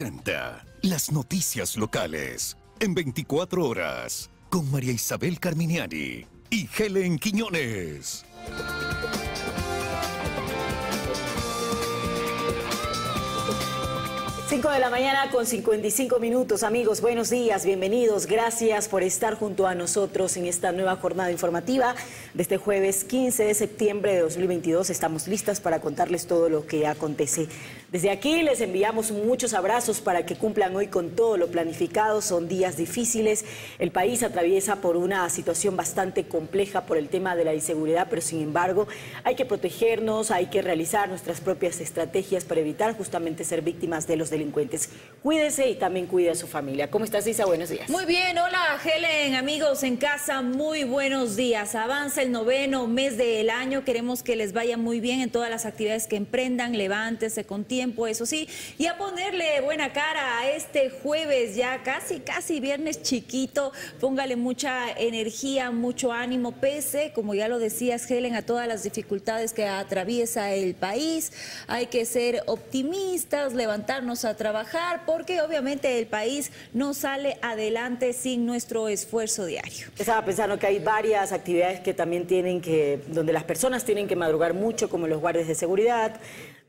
30. Las noticias locales. En 24 horas. Con María Isabel Carminiani y Helen Quiñones. 5 de la mañana con 55 minutos. Amigos, buenos días, bienvenidos. Gracias por estar junto a nosotros en esta nueva jornada informativa de este jueves 15 de septiembre de 2022. Estamos listas para contarles todo lo que acontece. Desde aquí les enviamos muchos abrazos para que cumplan hoy con todo lo planificado. Son días difíciles. El país atraviesa por una situación bastante compleja por el tema de la inseguridad, pero sin embargo hay que protegernos, hay que realizar nuestras propias estrategias para evitar justamente ser víctimas de los delitos delincuentes. Cuídese y también cuide a su familia. ¿Cómo estás, Isa? Buenos días. Muy bien, hola Helen, amigos en casa, muy buenos días. Avanza el noveno mes del año, queremos que les vaya muy bien en todas las actividades que emprendan, levántese con tiempo, eso sí, y a ponerle buena cara a este jueves, ya casi, casi viernes chiquito, póngale mucha energía, mucho ánimo, pese, como ya lo decías Helen, a todas las dificultades que atraviesa el país. Hay que ser optimistas, levantarnos a trabajar porque obviamente el país no sale adelante sin nuestro esfuerzo diario. Estaba pensando que hay varias actividades que también tienen que, donde las personas tienen que madrugar mucho, como los guardias de seguridad,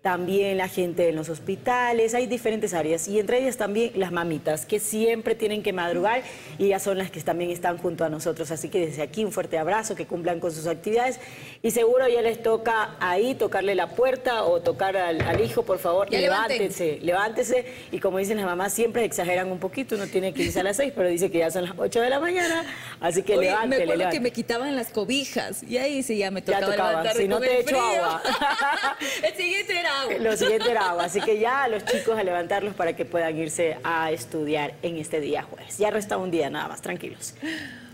también la gente en los hospitales, hay diferentes áreas y entre ellas también las mamitas que siempre tienen que madrugar y ellas son las que también están junto a nosotros. Así que desde aquí un fuerte abrazo, que cumplan con sus actividades. Y seguro ya les toca ahí tocarle la puerta o tocar al, hijo, por favor, levántense, levántese y como dicen las mamás siempre exageran un poquito, uno tiene que irse a las seis, pero dice que ya son las ocho de la mañana, así que Oye, levántele, Me acuerdo que me quitaban las cobijas y ahí sí ya me tocaba, ya si no te echo agua. el siguiente era lo siguiente era agua. Así que ya a los chicos a levantarlos para que puedan irse a estudiar en este día jueves. Ya resta un día nada más, tranquilos.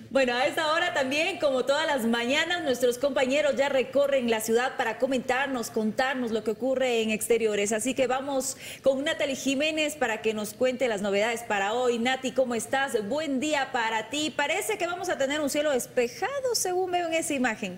Bueno, a esta hora también, como todas las mañanas, nuestros compañeros ya recorren la ciudad para comentarnos, contarnos lo que ocurre en exteriores. Así que vamos con Natalie Jiménez para que nos cuente las novedades para hoy. Nati, ¿cómo estás? Buen día para ti. Parece que vamos a tener un cielo despejado, según veo en esa imagen.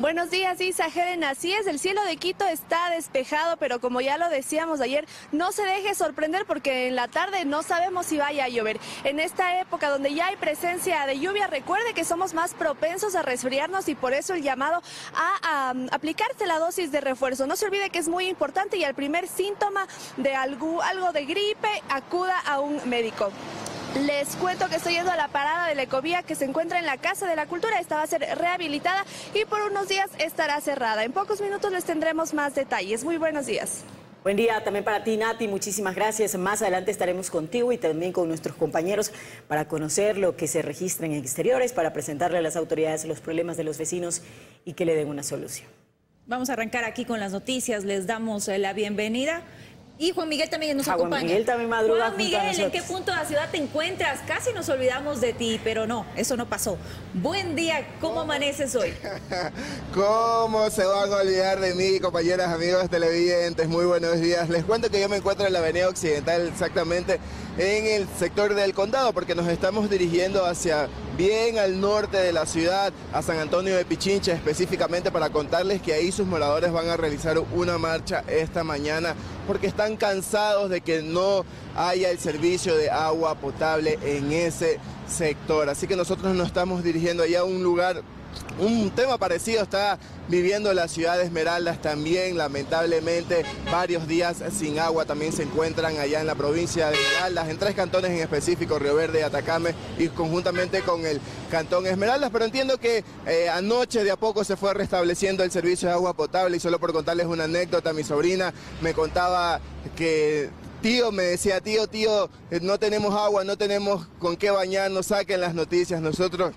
Buenos días, Isa Helen. Así es, el cielo de Quito está despejado, pero como ya lo decíamos ayer, no se deje sorprender porque en la tarde no sabemos si vaya a llover. En esta época donde ya hay presencia de lluvia, recuerde que somos más propensos a resfriarnos y por eso el llamado a, aplicarse la dosis de refuerzo. No se olvide que es muy importante y al primer síntoma de algo de gripe, acuda a un médico. Les cuento que estoy yendo a la parada de la Ecovía que se encuentra en la Casa de la Cultura. Esta va a ser rehabilitada y por unos días estará cerrada. En pocos minutos les tendremos más detalles. Muy buenos días. Buen día también para ti, Nati. Muchísimas gracias. Más adelante estaremos contigo y también con nuestros compañeros para conocer lo que se registra en exteriores, para presentarle a las autoridades los problemas de los vecinos y que le den una solución. Vamos a arrancar aquí con las noticias. Les damos la bienvenida. Y Juan Miguel también nos acompaña. Juan Miguel también madruga. Juan Miguel, ¿en qué punto de la ciudad te encuentras? Casi nos olvidamos de ti, pero no, eso no pasó. Buen día, ¿cómo amaneces hoy? ¿Cómo se van a olvidar de mí, compañeras, amigos televidentes? Muy buenos días. Les cuento que yo me encuentro en la Avenida Occidental, exactamente en el sector del condado, porque nos estamos dirigiendo hacia bien al norte de la ciudad, a San Antonio de Pichincha específicamente para contarles que ahí sus moradores van a realizar una marcha esta mañana porque están cansados de que no haya el servicio de agua potable en ese sector. Así que nosotros nos estamos dirigiendo allá a un lugar un tema parecido está viviendo la ciudad de Esmeraldas también, lamentablemente. Varios días sin agua también se encuentran allá en la provincia de Esmeraldas, en tres cantones en específico, Río Verde Atacame, y conjuntamente con el cantón Esmeraldas, pero entiendo que eh, anoche de a poco se fue restableciendo el servicio de agua potable y solo por contarles una anécdota, mi sobrina me contaba que tío me decía, tío, tío, eh, no tenemos agua, no tenemos con qué bañarnos, saquen las noticias, nosotros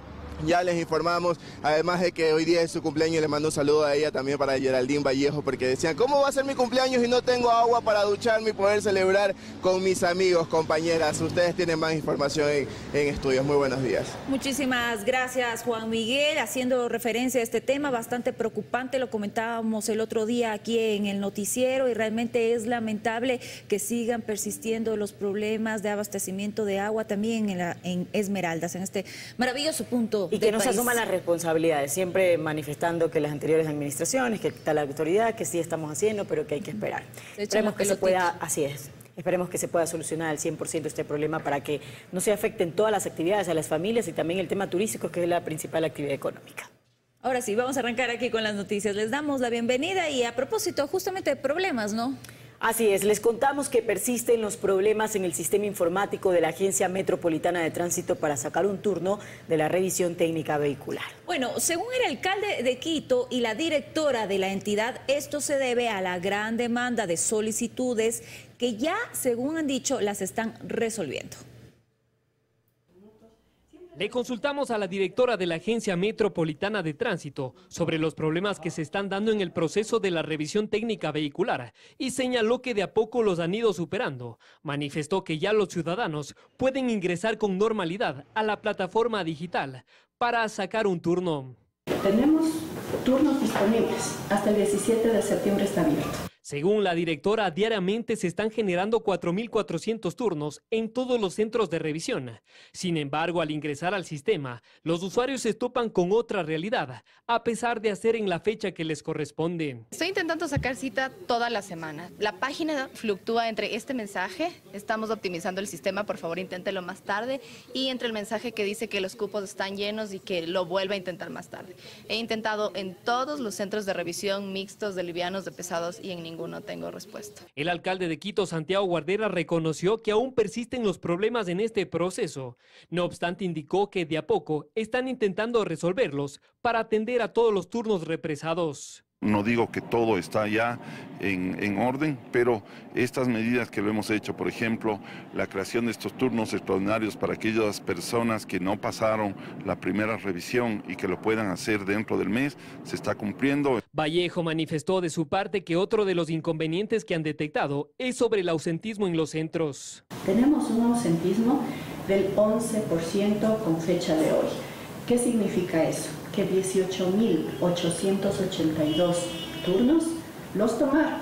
ya les informamos, además de que hoy día es su cumpleaños, le mando un saludo a ella también para Geraldine Vallejo, porque decían, ¿cómo va a ser mi cumpleaños y no tengo agua para ducharme y poder celebrar con mis amigos, compañeras? Ustedes tienen más información en, estudios. Muy buenos días. Muchísimas gracias, Juan Miguel. Haciendo referencia a este tema bastante preocupante, lo comentábamos el otro día aquí en el noticiero y realmente es lamentable que sigan persistiendo los problemas de abastecimiento de agua también en Esmeraldas, en este maravilloso punto Y que no se asuman las responsabilidades, siempre manifestando que las anteriores administraciones, que está la autoridad, que sí estamos haciendo, pero que hay que esperar. Esperemos que se pueda, así es. Esperemos que se pueda solucionar al 100% este problema para que no se afecten todas las actividades a las familias y también el tema turístico, que es la principal actividad económica. Ahora sí, vamos a arrancar aquí con las noticias. Les damos la bienvenida y a propósito justamente de problemas, ¿no? Así es, les contamos que persisten los problemas en el sistema informático de la Agencia Metropolitana de Tránsito para sacar un turno de la revisión técnica vehicular. Bueno, según el alcalde de Quito y la directora de la entidad, esto se debe a la gran demanda de solicitudes que ya, según han dicho, las están resolviendo. Le consultamos a la directora de la Agencia Metropolitana de Tránsito sobre los problemas que se están dando en el proceso de la revisión técnica vehicular y señaló que de a poco los han ido superando. Manifestó que ya los ciudadanos pueden ingresar con normalidad a la plataforma digital para sacar un turno. Tenemos turnos disponibles. Hasta el 17 de septiembre está abierto. Según la directora, diariamente se están generando 4.400 turnos en todos los centros de revisión. Sin embargo, al ingresar al sistema, los usuarios se topan con otra realidad, a pesar de hacer en la fecha que les corresponde. Estoy intentando sacar cita toda la semana. La página fluctúa entre este mensaje, estamos optimizando el sistema, por favor inténtelo más tarde, y entre el mensaje que dice que los cupos están llenos y que lo vuelva a intentar más tarde. He intentado en todos los centros de revisión mixtos, de livianos, de pesados y en ningún El alcalde de Quito, Santiago Guardera, reconoció que aún persisten los problemas en este proceso. No obstante, indicó que de a poco están intentando resolverlos para atender a todos los turnos represados. No digo que todo está ya en, orden, pero estas medidas que lo hemos hecho, por ejemplo, la creación de estos turnos extraordinarios para aquellas personas que no pasaron la primera revisión y que lo puedan hacer dentro del mes, se está cumpliendo. Vallejo manifestó de su parte que otro de los inconvenientes que han detectado es sobre el ausentismo en los centros. Tenemos un ausentismo del 11% con fecha de hoy. ¿Qué significa eso? Que 18.882 turnos los tomaron,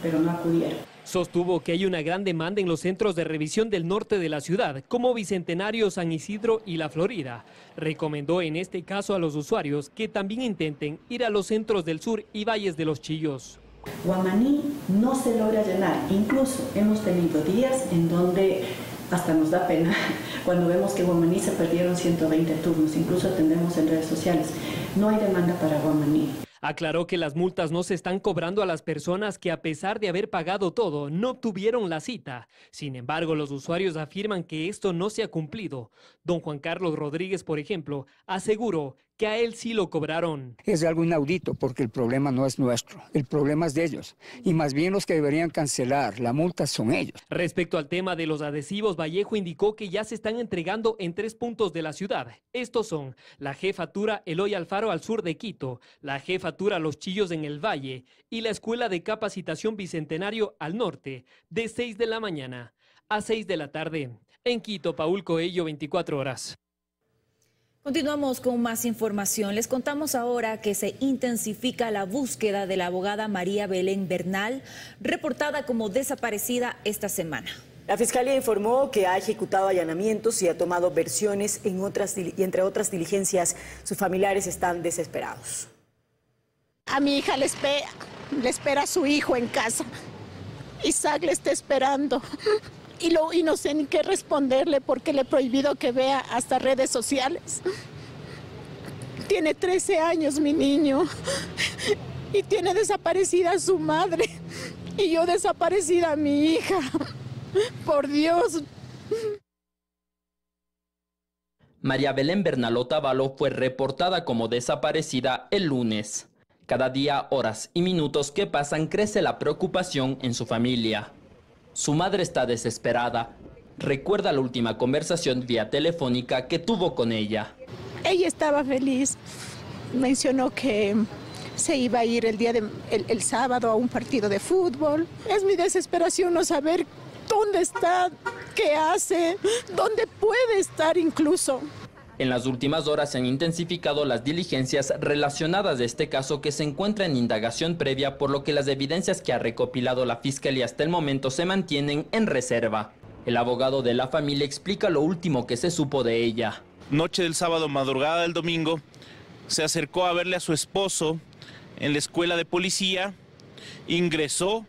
pero no acudieron. Sostuvo que hay una gran demanda en los centros de revisión del norte de la ciudad, como Bicentenario, San Isidro y La Florida. Recomendó en este caso a los usuarios que también intenten ir a los centros del sur y valles de los Chillos. Guamaní no se logra llenar, incluso hemos tenido días en donde hasta nos da pena cuando vemos que Guamaní se perdieron 120 turnos, incluso atendemos en redes sociales. No hay demanda para Guamaní. Aclaró que las multas no se están cobrando a las personas que a pesar de haber pagado todo no obtuvieron la cita. Sin embargo, los usuarios afirman que esto no se ha cumplido. Don Juan Carlos Rodríguez, por ejemplo, aseguró que a él sí lo cobraron. Es algo inaudito porque el problema no es nuestro, el problema es de ellos. Y más bien los que deberían cancelar la multa son ellos. Respecto al tema de los adhesivos, Vallejo indicó que ya se están entregando en tres puntos de la ciudad. Estos son la jefatura Eloy Alfaro al sur de Quito, la jefatura Los Chillos en el Valle y la Escuela de Capacitación Bicentenario al norte, de 6 de la mañana a 6 de la tarde. En Quito, Paul Coello, 24 horas. Continuamos con más información. Les contamos ahora que se intensifica la búsqueda de la abogada María Belén Bernal, reportada como desaparecida esta semana. La Fiscalía informó que ha ejecutado allanamientos y ha tomado versiones en otras, y entre otras diligencias. Sus familiares están desesperados. A mi hija le espera, le espera a su hijo en casa. Isaac le está esperando y, no sé ni qué responderle porque le he prohibido que vea hasta redes sociales. Tiene 13 años mi niño y tiene desaparecida su madre y yo desaparecida a mi hija. Por Dios. María Belén Bernalota Valo fue reportada como desaparecida el lunes. Cada día, horas y minutos que pasan crece la preocupación en su familia. Su madre está desesperada. Recuerda la última conversación vía telefónica que tuvo con ella. Ella estaba feliz. Mencionó que se iba a ir el día de el, sábado a un partido de fútbol. Es mi desesperación no saber dónde está, qué hace, dónde puede estar incluso. En las últimas horas se han intensificado las diligencias relacionadas a este caso que se encuentra en indagación previa, por lo que las evidencias que ha recopilado la Fiscalía hasta el momento se mantienen en reserva. El abogado de la familia explica lo último que se supo de ella. noche del sábado, madrugada del domingo, se acercó a verle a su esposo en la escuela de policía, ingresó,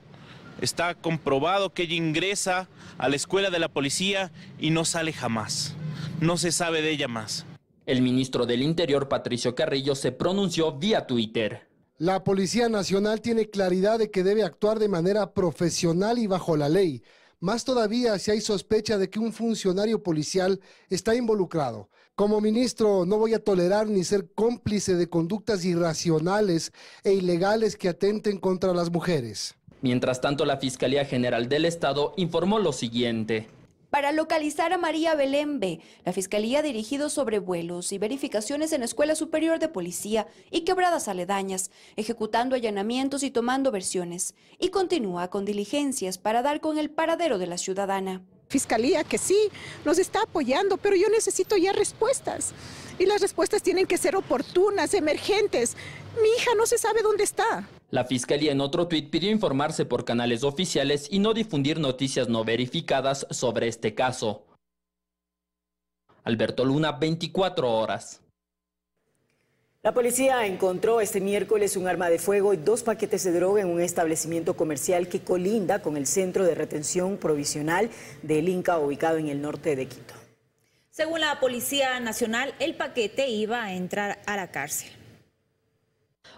está comprobado que ella ingresa a la escuela de la policía y no sale jamás. No se sabe de ella más. El ministro del Interior, Patricio Carrillo, se pronunció vía Twitter. La Policía Nacional tiene claridad de que debe actuar de manera profesional y bajo la ley. Más todavía si hay sospecha de que un funcionario policial está involucrado. Como ministro no voy a tolerar ni ser cómplice de conductas irracionales e ilegales que atenten contra las mujeres. Mientras tanto, la Fiscalía General del Estado informó lo siguiente. Para localizar a María Belén B, la Fiscalía ha dirigido sobrevuelos y verificaciones en la Escuela Superior de Policía y quebradas aledañas, ejecutando allanamientos y tomando versiones, y continúa con diligencias para dar con el paradero de la ciudadana. Fiscalía que sí, nos está apoyando, pero yo necesito ya respuestas. Y las respuestas tienen que ser oportunas, emergentes. Mi hija no se sabe dónde está. La Fiscalía en otro tuit pidió informarse por canales oficiales y no difundir noticias no verificadas sobre este caso. Alberto Luna, 24 horas. La policía encontró este miércoles un arma de fuego y dos paquetes de droga en un establecimiento comercial que colinda con el centro de retención provisional del Inca ubicado en el norte de Quito. Según la Policía Nacional, el paquete iba a entrar a la cárcel.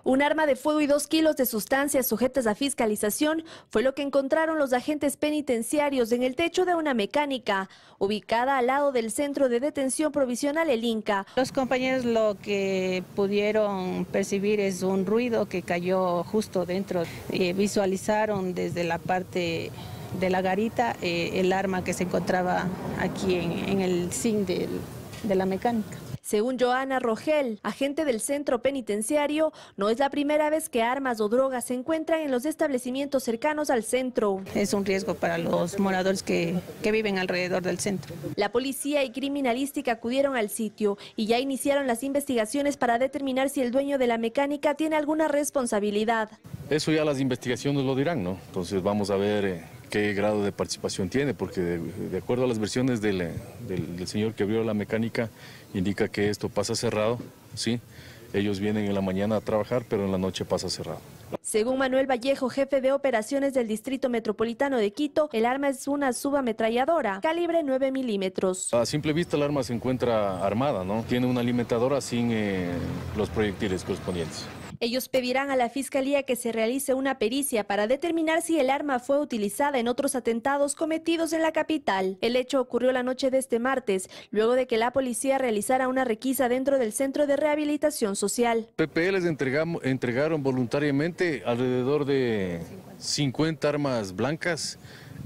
Un arma de fuego y dos kilos de sustancias sujetas a fiscalización fue lo que encontraron los agentes penitenciarios en el techo de una mecánica ubicada al lado del centro de detención provisional El Inca. Los compañeros lo que pudieron percibir es un ruido que cayó justo dentro. Eh, visualizaron desde la parte de la garita eh, el arma que se encontraba aquí en, el zinc de la mecánica. Según Joana Rogel, agente del centro penitenciario, no es la primera vez que armas o drogas se encuentran en los establecimientos cercanos al centro. Es un riesgo para los moradores que, que viven alrededor del centro. La policía y criminalística acudieron al sitio y ya iniciaron las investigaciones para determinar si el dueño de la mecánica tiene alguna responsabilidad. Eso ya las investigaciones lo dirán, ¿no? Entonces vamos a ver eh, qué grado de participación tiene, porque de, acuerdo a las versiones del, del señor que abrió la mecánica, indica que esto pasa cerrado, ¿sí? Ellos vienen en la mañana a trabajar, pero en la noche pasa cerrado. Según Manuel Vallejo, jefe de operaciones del Distrito Metropolitano de Quito, el arma es una subametralladora, calibre 9 milímetros. A simple vista el arma se encuentra armada, ¿no? Tiene una alimentadora sin eh, los proyectiles correspondientes. Ellos pedirán a la Fiscalía que se realice una pericia para determinar si el arma fue utilizada en otros atentados cometidos en la capital. El hecho ocurrió la noche de este martes, luego de que la policía realizara una requisa dentro del Centro de Rehabilitación Social. PPLs entregaron voluntariamente alrededor de 50 armas blancas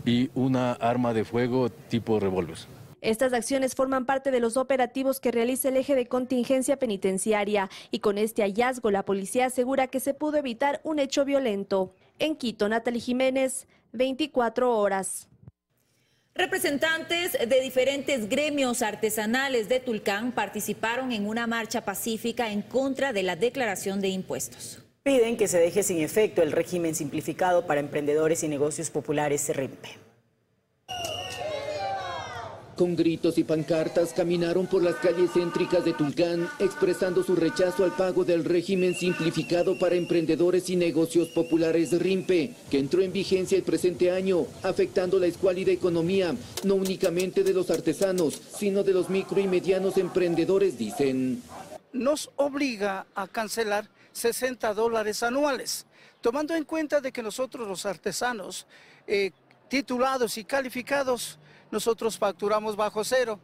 y una arma de fuego tipo revólver. Estas acciones forman parte de los operativos que realiza el eje de contingencia penitenciaria y con este hallazgo la policía asegura que se pudo evitar un hecho violento. En Quito, Natalie Jiménez, 24 horas. Representantes de diferentes gremios artesanales de Tulcán participaron en una marcha pacífica en contra de la declaración de impuestos. Piden que se deje sin efecto el régimen simplificado para emprendedores y negocios populares RIMPE. Con gritos y pancartas caminaron por las calles céntricas de Tulcán expresando su rechazo al pago del régimen simplificado para emprendedores y negocios populares RIMPE, que entró en vigencia el presente año, afectando la escuálida economía, no únicamente de los artesanos, sino de los micro y medianos emprendedores, dicen. Nos obliga a cancelar 60 dólares anuales, tomando en cuenta de que nosotros los artesanos eh, titulados y calificados nosotros facturamos bajo cero.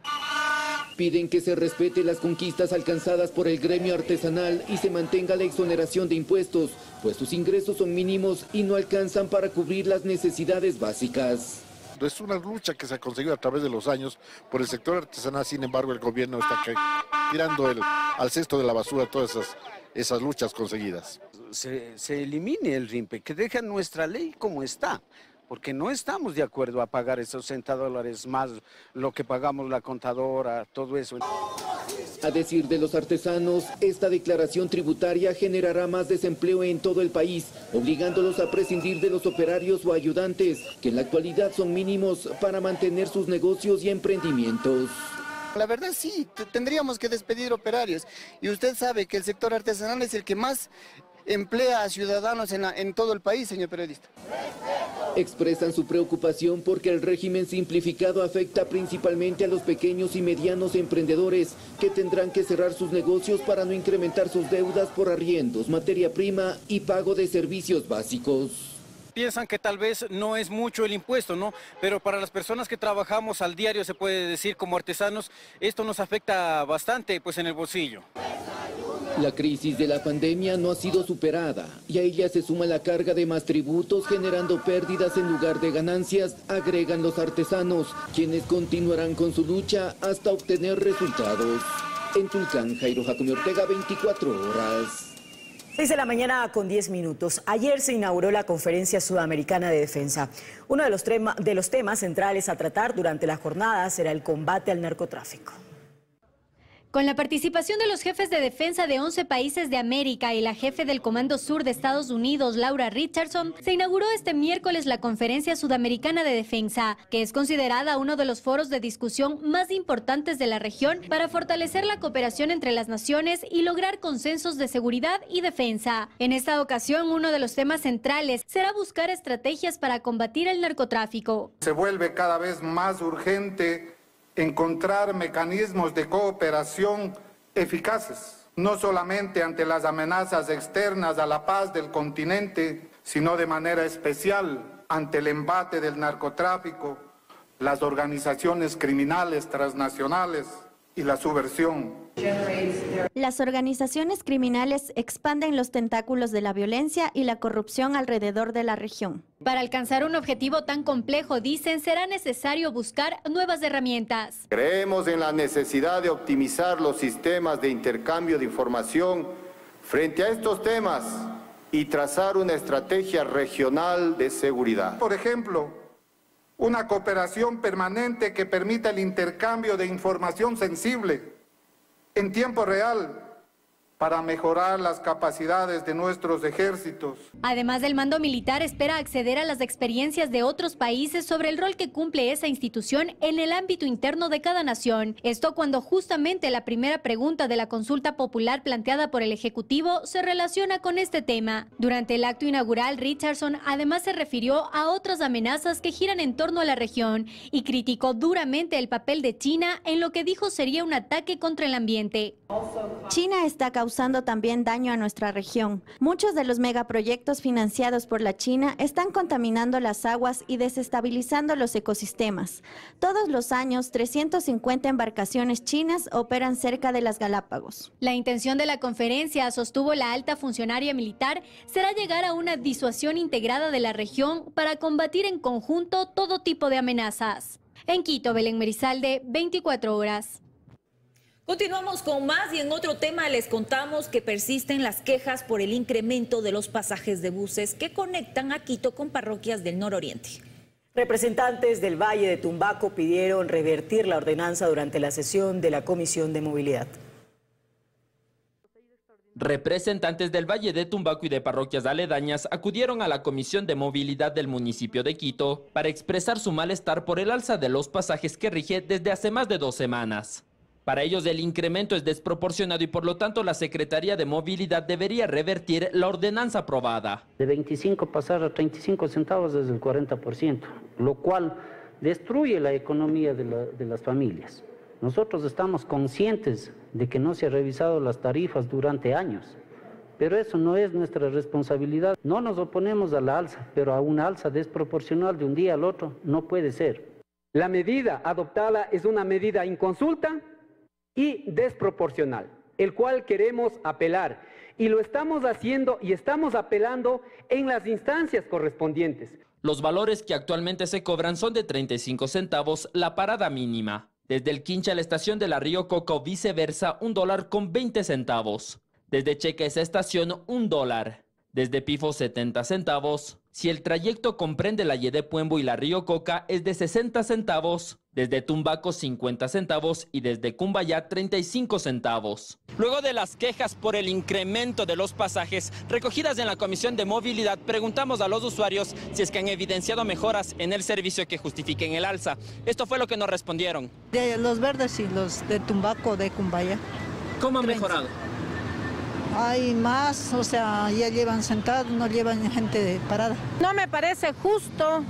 Piden que se respete las conquistas alcanzadas por el gremio artesanal y se mantenga la exoneración de impuestos, pues sus ingresos son mínimos y no alcanzan para cubrir las necesidades básicas. Es una lucha que se ha conseguido a través de los años por el sector artesanal, sin embargo el gobierno está tirando el, al cesto de la basura todas esas, esas luchas conseguidas. Se, se elimine el RIMPE, que deje nuestra ley como está porque no estamos de acuerdo a pagar esos 60 dólares más lo que pagamos la contadora, todo eso. A decir de los artesanos, esta declaración tributaria generará más desempleo en todo el país, obligándolos a prescindir de los operarios o ayudantes, que en la actualidad son mínimos para mantener sus negocios y emprendimientos. La verdad sí, tendríamos que despedir operarios. Y usted sabe que el sector artesanal es el que más emplea a ciudadanos en, en todo el país, señor periodista. Expresan su preocupación porque el régimen simplificado afecta principalmente a los pequeños y medianos emprendedores que tendrán que cerrar sus negocios para no incrementar sus deudas por arriendos, materia prima y pago de servicios básicos piensan que tal vez no es mucho el impuesto, ¿no? Pero para las personas que trabajamos al diario, se puede decir como artesanos, esto nos afecta bastante pues en el bolsillo. La crisis de la pandemia no ha sido superada y a ella se suma la carga de más tributos generando pérdidas en lugar de ganancias, agregan los artesanos, quienes continuarán con su lucha hasta obtener resultados. En Tulcán, Jairo Jacome Ortega, 24 horas. 6 de la mañana con 10 minutos. Ayer se inauguró la Conferencia Sudamericana de Defensa. Uno de los, de los temas centrales a tratar durante la jornada será el combate al narcotráfico. Con la participación de los jefes de defensa de 11 países de América y la jefe del Comando Sur de Estados Unidos, Laura Richardson, se inauguró este miércoles la Conferencia Sudamericana de Defensa, que es considerada uno de los foros de discusión más importantes de la región para fortalecer la cooperación entre las naciones y lograr consensos de seguridad y defensa. En esta ocasión, uno de los temas centrales será buscar estrategias para combatir el narcotráfico. Se vuelve cada vez más urgente encontrar mecanismos de cooperación eficaces, no solamente ante las amenazas externas a la paz del continente, sino de manera especial ante el embate del narcotráfico, las organizaciones criminales transnacionales y la subversión. Las organizaciones criminales expanden los tentáculos de la violencia y la corrupción alrededor de la región. Para alcanzar un objetivo tan complejo, dicen, será necesario buscar nuevas herramientas. Creemos en la necesidad de optimizar los sistemas de intercambio de información frente a estos temas y trazar una estrategia regional de seguridad. Por ejemplo, una cooperación permanente que permita el intercambio de información sensible en tiempo real para mejorar las capacidades de nuestros ejércitos. Además del mando militar, espera acceder a las experiencias de otros países sobre el rol que cumple esa institución en el ámbito interno de cada nación. Esto cuando justamente la primera pregunta de la consulta popular planteada por el Ejecutivo se relaciona con este tema. Durante el acto inaugural, Richardson además se refirió a otras amenazas que giran en torno a la región y criticó duramente el papel de China en lo que dijo sería un ataque contra el ambiente. China está causando causando también daño a nuestra región. Muchos de los megaproyectos financiados por la China están contaminando las aguas y desestabilizando los ecosistemas. Todos los años, 350 embarcaciones chinas operan cerca de las Galápagos. La intención de la conferencia, sostuvo la alta funcionaria militar, será llegar a una disuasión integrada de la región para combatir en conjunto todo tipo de amenazas. En Quito, Belén Merizalde, 24 horas. Continuamos con más y en otro tema les contamos que persisten las quejas por el incremento de los pasajes de buses que conectan a Quito con parroquias del nororiente. Representantes del Valle de Tumbaco pidieron revertir la ordenanza durante la sesión de la Comisión de Movilidad. Representantes del Valle de Tumbaco y de parroquias aledañas acudieron a la Comisión de Movilidad del municipio de Quito para expresar su malestar por el alza de los pasajes que rige desde hace más de dos semanas. Para ellos el incremento es desproporcionado y por lo tanto la Secretaría de Movilidad debería revertir la ordenanza aprobada. De 25 pasar a 35 centavos es el 40%, lo cual destruye la economía de, de las familias. Nosotros estamos conscientes de que no se han revisado las tarifas durante años, pero eso no es nuestra responsabilidad. No nos oponemos a la alza, pero a una alza desproporcional de un día al otro no puede ser. La medida adoptada es una medida inconsulta y desproporcional, el cual queremos apelar. Y lo estamos haciendo y estamos apelando en las instancias correspondientes. Los valores que actualmente se cobran son de 35 centavos la parada mínima. Desde el Quincha a la estación de la Río Coca o viceversa, un dólar con 20 centavos. Desde Checa esa estación, un dólar. Desde Pifo 70 centavos. Si el trayecto comprende la Yede Puembo y la Río Coca es de 60 centavos, desde Tumbaco 50 centavos y desde Cumbayá 35 centavos. Luego de las quejas por el incremento de los pasajes recogidas en la Comisión de Movilidad, preguntamos a los usuarios si es que han evidenciado mejoras en el servicio que justifiquen el alza. Esto fue lo que nos respondieron. De los verdes y los de Tumbaco de Cumbaya. ¿Cómo han mejorado? Hay más, o sea, ya llevan sentados, no llevan gente de parada. No me parece justo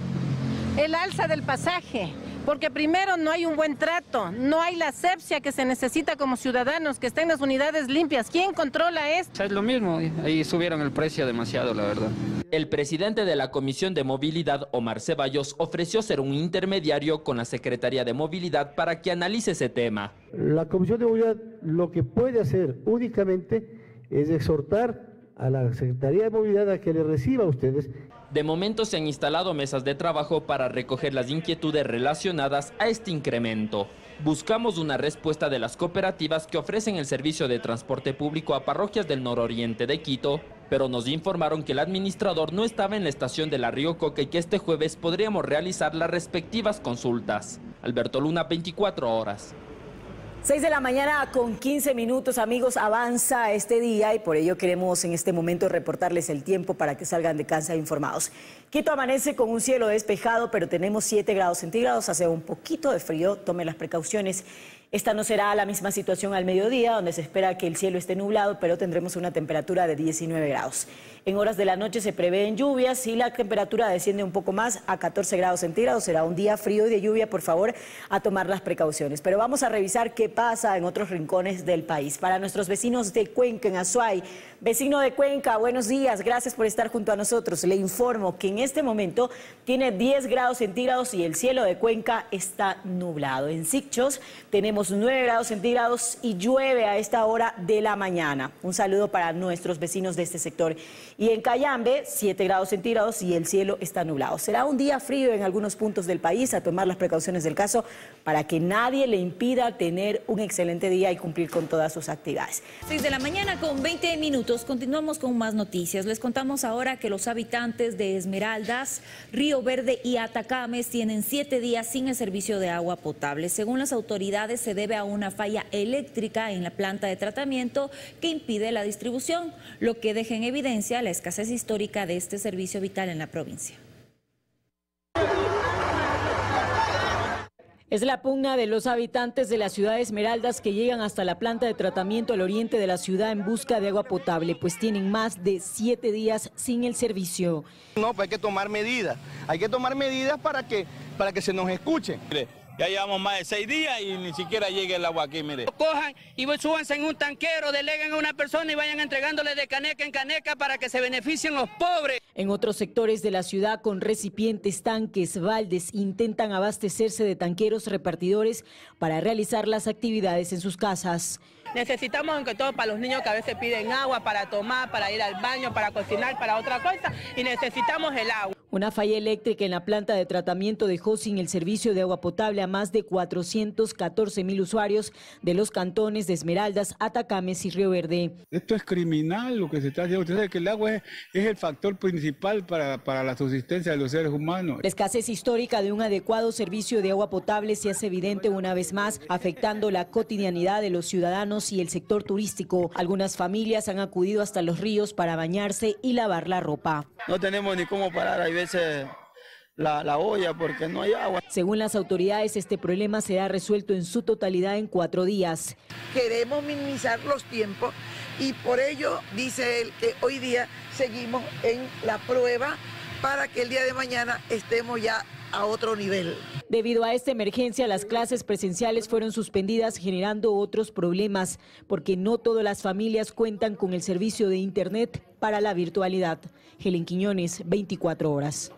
el alza del pasaje porque primero no hay un buen trato, no hay la asepsia que se necesita como ciudadanos, que estén las unidades limpias. ¿Quién controla esto? Es lo mismo, ahí subieron el precio demasiado, la verdad. El presidente de la Comisión de Movilidad, Omar Ceballos, ofreció ser un intermediario con la Secretaría de Movilidad para que analice ese tema. La Comisión de Movilidad lo que puede hacer únicamente es exhortar a la Secretaría de Movilidad a que le reciba a ustedes. De momento se han instalado mesas de trabajo para recoger las inquietudes relacionadas a este incremento. Buscamos una respuesta de las cooperativas que ofrecen el servicio de transporte público a parroquias del nororiente de Quito, pero nos informaron que el administrador no estaba en la estación de la Río Coca y que este jueves podríamos realizar las respectivas consultas. Alberto Luna, 24 horas. 6 de la mañana con 15 minutos, amigos, avanza este día y por ello queremos en este momento reportarles el tiempo para que salgan de casa informados. Quito amanece con un cielo despejado, pero tenemos 7 grados centígrados, hace un poquito de frío, tome las precauciones. Esta no será la misma situación al mediodía, donde se espera que el cielo esté nublado, pero tendremos una temperatura de 19 grados. En horas de la noche se prevén lluvias y la temperatura desciende un poco más a 14 grados centígrados. Será un día frío y de lluvia, por favor, a tomar las precauciones. Pero vamos a revisar qué pasa en otros rincones del país. Para nuestros vecinos de Cuenca, en Azuay, vecino de Cuenca, buenos días, gracias por estar junto a nosotros. Le informo que en este momento tiene 10 grados centígrados y el cielo de Cuenca está nublado. En Sicchos tenemos 9 grados centígrados y llueve a esta hora de la mañana. Un saludo para nuestros vecinos de este sector. Y en Cayambe, 7 grados centígrados y el cielo está nublado. Será un día frío en algunos puntos del país, a tomar las precauciones del caso para que nadie le impida tener un excelente día y cumplir con todas sus actividades. 6 de la mañana con 20 minutos. Continuamos con más noticias. Les contamos ahora que los habitantes de Esmeraldas, Río Verde y Atacames tienen 7 días sin el servicio de agua potable. Según las autoridades, se debe a una falla eléctrica en la planta de tratamiento que impide la distribución, lo que deja en evidencia la escasez histórica de este servicio vital en la provincia. Es la pugna de los habitantes de la ciudad de Esmeraldas que llegan hasta la planta de tratamiento al oriente de la ciudad en busca de agua potable, pues tienen más de siete días sin el servicio. No, pues hay que tomar medidas. Hay que tomar medidas para que, para que se nos escuche. Ya llevamos más de seis días y ni siquiera llega el agua aquí, mire. Cojan y súbanse en un tanquero, deleguen a una persona y vayan entregándole de caneca en caneca para que se beneficien los pobres. En otros sectores de la ciudad, con recipientes, tanques, baldes, intentan abastecerse de tanqueros repartidores para realizar las actividades en sus casas. Necesitamos, aunque todo, para los niños que a veces piden agua para tomar, para ir al baño, para cocinar, para otra cosa, y necesitamos el agua. Una falla eléctrica en la planta de tratamiento dejó sin el servicio de agua potable a más de 414 mil usuarios de los cantones de Esmeraldas, Atacames y Río Verde. Esto es criminal lo que se está haciendo. Usted sabe que el agua es, el factor principal para, para la subsistencia de los seres humanos. La escasez histórica de un adecuado servicio de agua potable se hace evidente una vez más, afectando la cotidianidad de los ciudadanos y el sector turístico. Algunas familias han acudido hasta los ríos para bañarse y lavar la ropa. No tenemos ni cómo parar, hay veces la, la, olla porque no hay agua. Según las autoridades, este problema será resuelto en su totalidad en cuatro días. Queremos minimizar los tiempos y por ello dice él que hoy día seguimos en la prueba para que el día de mañana estemos ya a otro nivel. Debido a esta emergencia, las clases presenciales fueron suspendidas generando otros problemas, porque no todas las familias cuentan con el servicio de Internet para la virtualidad. Helen Quiñones, 24 horas.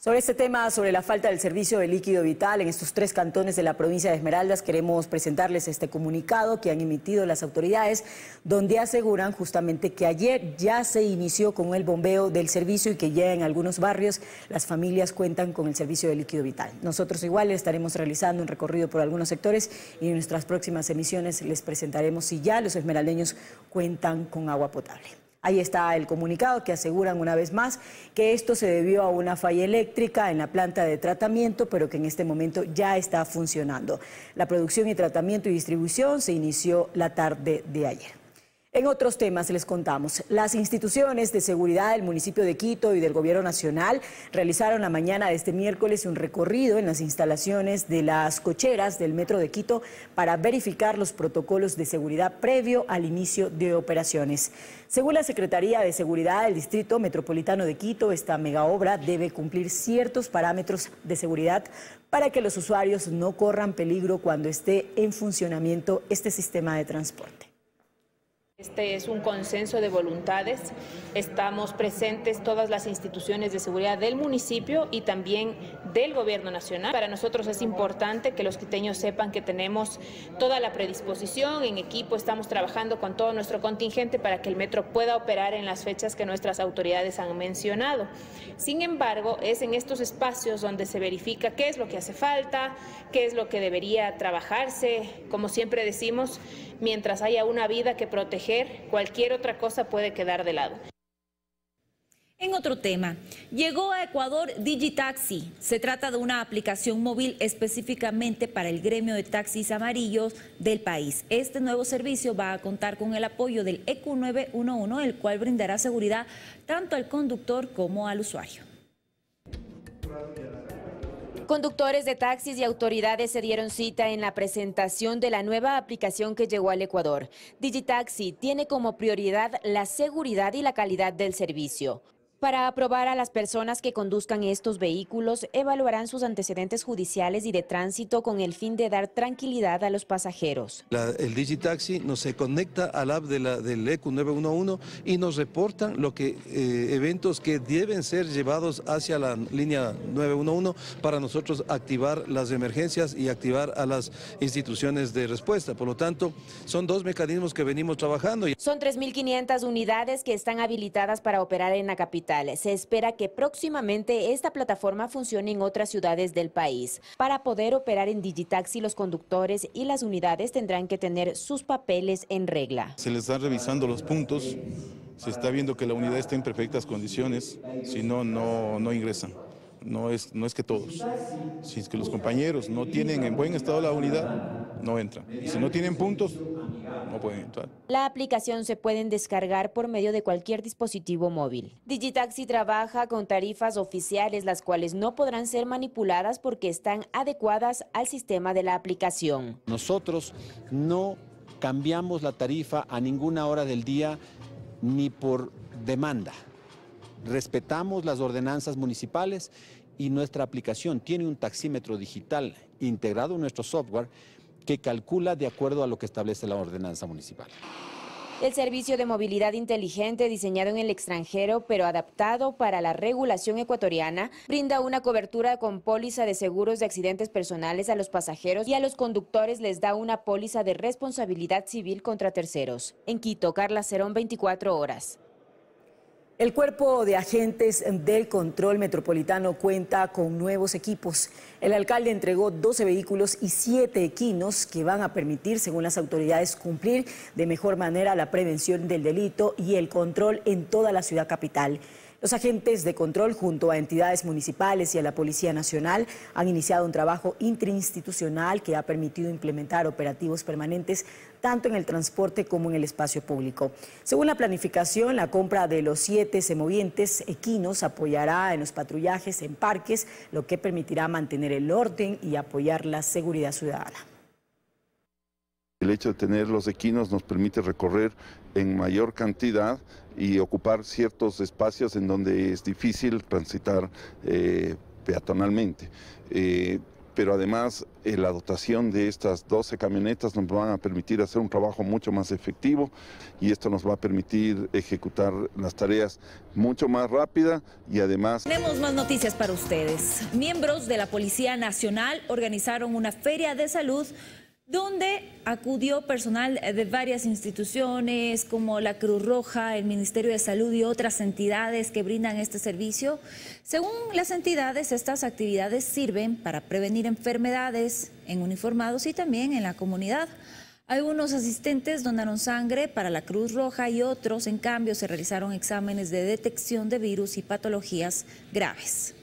Sobre este tema, sobre la falta del servicio de líquido vital en estos tres cantones de la provincia de Esmeraldas, queremos presentarles este comunicado que han emitido las autoridades, donde aseguran justamente que ayer ya se inició con el bombeo del servicio y que ya en algunos barrios las familias cuentan con el servicio de líquido vital. Nosotros igual estaremos realizando un recorrido por algunos sectores y en nuestras próximas emisiones les presentaremos si ya los esmeraldeños cuentan con agua potable. Ahí está el comunicado que aseguran una vez más que esto se debió a una falla eléctrica en la planta de tratamiento, pero que en este momento ya está funcionando. La producción y tratamiento y distribución se inició la tarde de ayer. En otros temas les contamos, las instituciones de seguridad del municipio de Quito y del gobierno nacional realizaron la mañana de este miércoles un recorrido en las instalaciones de las cocheras del metro de Quito para verificar los protocolos de seguridad previo al inicio de operaciones. Según la Secretaría de Seguridad del Distrito Metropolitano de Quito, esta mega obra debe cumplir ciertos parámetros de seguridad para que los usuarios no corran peligro cuando esté en funcionamiento este sistema de transporte. Este es un consenso de voluntades. Estamos presentes todas las instituciones de seguridad del municipio y también del gobierno nacional. Para nosotros es importante que los quiteños sepan que tenemos toda la predisposición. En equipo estamos trabajando con todo nuestro contingente para que el metro pueda operar en las fechas que nuestras autoridades han mencionado. Sin embargo, es en estos espacios donde se verifica qué es lo que hace falta, qué es lo que debería trabajarse. Como siempre decimos, mientras haya una vida que proteger, cualquier otra cosa puede quedar de lado. En otro tema, llegó a Ecuador Digitaxi. Se trata de una aplicación móvil específicamente para el gremio de taxis amarillos del país. Este nuevo servicio va a contar con el apoyo del EQ911, el cual brindará seguridad tanto al conductor como al usuario. Conductores de taxis y autoridades se dieron cita en la presentación de la nueva aplicación que llegó al Ecuador. Digitaxi tiene como prioridad la seguridad y la calidad del servicio. Para aprobar a las personas que conduzcan estos vehículos, evaluarán sus antecedentes judiciales y de tránsito con el fin de dar tranquilidad a los pasajeros. el Digitaxi nos se conecta al app de la, del ECU 911 y nos reporta lo que, eh, eventos que deben ser llevados hacia la línea 911 para nosotros activar las emergencias y activar a las instituciones de respuesta. Por lo tanto, son dos mecanismos que venimos trabajando. Son 3.500 unidades que están habilitadas para operar en la capital se espera que próximamente esta plataforma funcione en otras ciudades del país. Para poder operar en Digitaxi, los conductores y las unidades tendrán que tener sus papeles en regla. Se les están revisando los puntos, se está viendo que la unidad está en perfectas condiciones, si no, no ingresan no es, no es que todos. Si es que los compañeros no tienen en buen estado la unidad, no entran. Y si no tienen puntos, no pueden entrar. La aplicación se pueden descargar por medio de cualquier dispositivo móvil. Digitaxi trabaja con tarifas oficiales, las cuales no podrán ser manipuladas porque están adecuadas al sistema de la aplicación. Nosotros no cambiamos la tarifa a ninguna hora del día ni por demanda respetamos las ordenanzas municipales y nuestra aplicación tiene un taxímetro digital integrado en nuestro software que calcula de acuerdo a lo que establece la ordenanza municipal. El servicio de movilidad inteligente diseñado en el extranjero pero adaptado para la regulación ecuatoriana brinda una cobertura con póliza de seguros de accidentes personales a los pasajeros y a los conductores les da una póliza de responsabilidad civil contra terceros. En Quito, Carla Cerón, 24 horas. El cuerpo de agentes del control metropolitano cuenta con nuevos equipos. El alcalde entregó 12 vehículos y 7 equinos que van a permitir, según las autoridades, cumplir de mejor manera la prevención del delito y el control en toda la ciudad capital. Los agentes de control junto a entidades municipales y a la Policía Nacional han iniciado un trabajo interinstitucional que ha permitido implementar operativos permanentes tanto en el transporte como en el espacio público. Según la planificación, la compra de los siete semovientes equinos apoyará en los patrullajes en parques, lo que permitirá mantener el orden y apoyar la seguridad ciudadana. El hecho de tener los equinos nos permite recorrer en mayor cantidad y ocupar ciertos espacios en donde es difícil transitar eh, peatonalmente. Eh, pero además eh, la dotación de estas 12 camionetas nos van a permitir hacer un trabajo mucho más efectivo y esto nos va a permitir ejecutar las tareas mucho más rápida y además... Tenemos más noticias para ustedes. Miembros de la Policía Nacional organizaron una feria de salud donde acudió personal de varias instituciones como la Cruz Roja, el Ministerio de Salud y otras entidades que brindan este servicio. Según las entidades, estas actividades sirven para prevenir enfermedades en uniformados y también en la comunidad. Algunos asistentes donaron sangre para la Cruz Roja y otros, en cambio, se realizaron exámenes de detección de virus y patologías graves.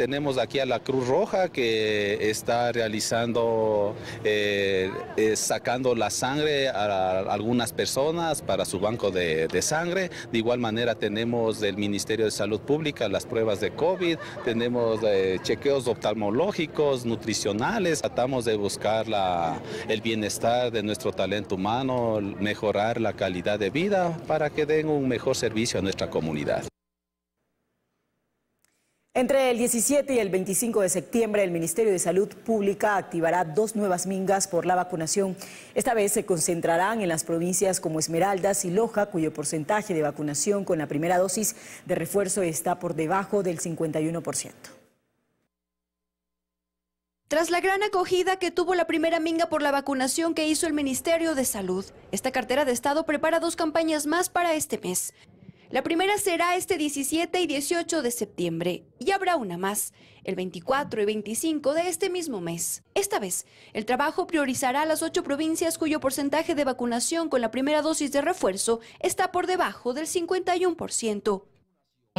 Tenemos aquí a la Cruz Roja que está realizando, eh, eh, sacando la sangre a, algunas personas para su banco de, sangre. De igual manera tenemos del Ministerio de Salud Pública las pruebas de COVID, tenemos eh, chequeos oftalmológicos, nutricionales. Tratamos de buscar la, el bienestar de nuestro talento humano, mejorar la calidad de vida para que den un mejor servicio a nuestra comunidad. Entre el 17 y el 25 de septiembre, el Ministerio de Salud Pública activará dos nuevas mingas por la vacunación. Esta vez se concentrarán en las provincias como Esmeraldas y Loja, cuyo porcentaje de vacunación con la primera dosis de refuerzo está por debajo del 51%. Tras la gran acogida que tuvo la primera minga por la vacunación que hizo el Ministerio de Salud, esta cartera de Estado prepara dos campañas más para este mes. La primera será este 17 y 18 de septiembre y habrá una más, el 24 y 25 de este mismo mes. Esta vez, el trabajo priorizará las ocho provincias cuyo porcentaje de vacunación con la primera dosis de refuerzo está por debajo del 51%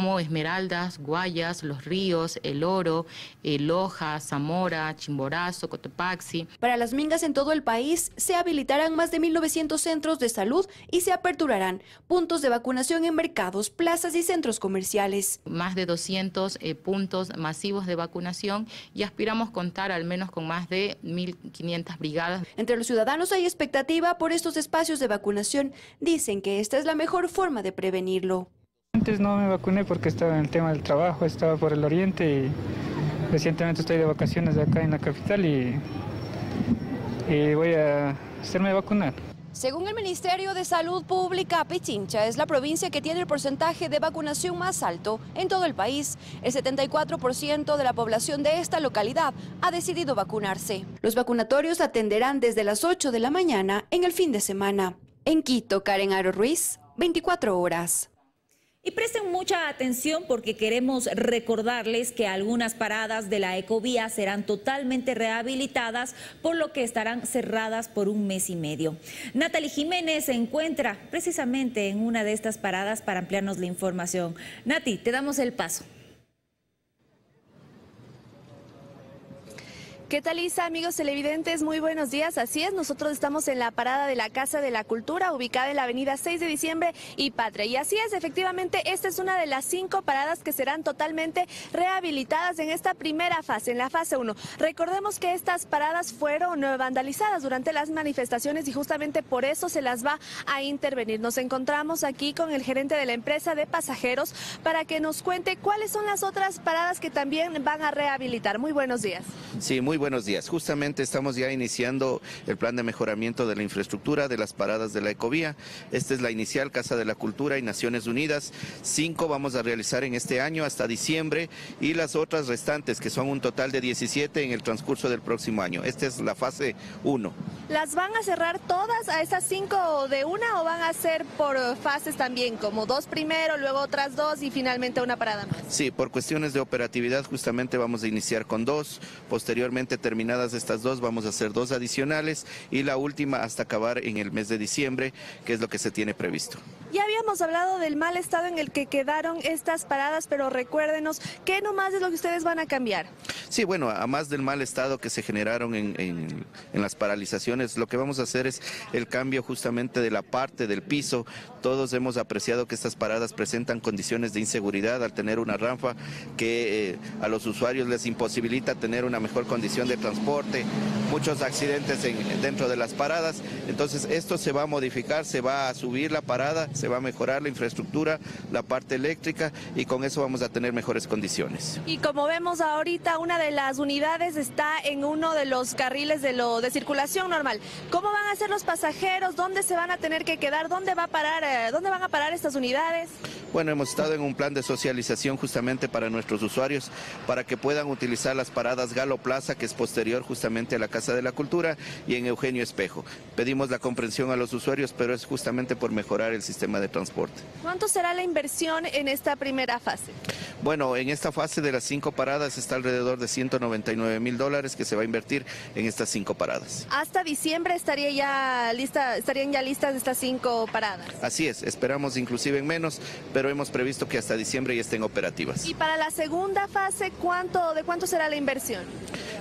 como Esmeraldas, Guayas, Los Ríos, El Oro, Loja, Zamora, Chimborazo, Cotopaxi. Para las mingas en todo el país se habilitarán más de 1.900 centros de salud y se aperturarán puntos de vacunación en mercados, plazas y centros comerciales. Más de 200 eh, puntos masivos de vacunación y aspiramos contar al menos con más de 1.500 brigadas. Entre los ciudadanos hay expectativa por estos espacios de vacunación. Dicen que esta es la mejor forma de prevenirlo. Antes no me vacuné porque estaba en el tema del trabajo, estaba por el oriente y recientemente estoy de vacaciones de acá en la capital y, voy a hacerme vacunar. Según el Ministerio de Salud Pública, Pichincha es la provincia que tiene el porcentaje de vacunación más alto en todo el país. El 74% de la población de esta localidad ha decidido vacunarse. Los vacunatorios atenderán desde las 8 de la mañana en el fin de semana. En Quito, Karen Aro Ruiz, 24 horas. Y presten mucha atención porque queremos recordarles que algunas paradas de la ecovía serán totalmente rehabilitadas, por lo que estarán cerradas por un mes y medio. Natalie Jiménez se encuentra precisamente en una de estas paradas para ampliarnos la información. Nati, te damos el paso. ¿Qué tal, Isa? Amigos televidentes, muy buenos días. Así es, nosotros estamos en la parada de la Casa de la Cultura, ubicada en la avenida 6 de diciembre y Patria. Y así es, efectivamente, esta es una de las cinco paradas que serán totalmente rehabilitadas en esta primera fase, en la fase 1. Recordemos que estas paradas fueron vandalizadas durante las manifestaciones y justamente por eso se las va a intervenir. Nos encontramos aquí con el gerente de la empresa de pasajeros para que nos cuente cuáles son las otras paradas que también van a rehabilitar. Muy buenos días. Sí, muy buenos días. Justamente estamos ya iniciando el plan de mejoramiento de la infraestructura de las paradas de la ecovía. Esta es la inicial Casa de la Cultura y Naciones Unidas. Cinco vamos a realizar en este año hasta diciembre y las otras restantes, que son un total de 17 en el transcurso del próximo año. Esta es la fase 1. ¿Las van a cerrar todas a esas cinco de una o van a ser por fases también, como dos primero, luego otras dos y finalmente una parada más? Sí, por cuestiones de operatividad justamente vamos a iniciar con dos, posteriormente terminadas estas dos, vamos a hacer dos adicionales y la última hasta acabar en el mes de diciembre, que es lo que se tiene previsto. Ya habíamos hablado del mal estado en el que quedaron estas paradas, pero recuérdenos, ¿qué nomás es lo que ustedes van a cambiar? Sí, bueno, a más del mal estado que se generaron en, en, en las paralizaciones, lo que vamos a hacer es el cambio justamente de la parte del piso. Todos hemos apreciado que estas paradas presentan condiciones de inseguridad al tener una rampa que eh, a los usuarios les imposibilita tener una mejor condición de transporte, muchos accidentes en, dentro de las paradas. Entonces esto se va a modificar, se va a subir la parada, se va a mejorar la infraestructura, la parte eléctrica y con eso vamos a tener mejores condiciones. Y como vemos ahorita, una de las unidades está en uno de los carriles de, de circulación normal. ¿Cómo van a ser los pasajeros? ¿Dónde se van a tener que quedar? ¿Dónde, va a parar, eh, ¿Dónde van a parar estas unidades? Bueno, hemos estado en un plan de socialización justamente para nuestros usuarios, para que puedan utilizar las paradas Galo Plaza, que es posterior justamente a la Casa de la Cultura, y en Eugenio Espejo. Pedimos la comprensión a los usuarios, pero es justamente por mejorar el sistema de transporte. ¿Cuánto será la inversión en esta primera fase? Bueno, en esta fase de las cinco paradas está alrededor de 199 mil dólares que se va a invertir en estas cinco paradas. Hasta diciembre estaría ya lista, estarían ya listas estas cinco paradas. Así es, esperamos inclusive en menos, pero hemos previsto que hasta diciembre ya estén operativas. Y para la segunda fase, ¿cuánto, ¿de cuánto será la inversión?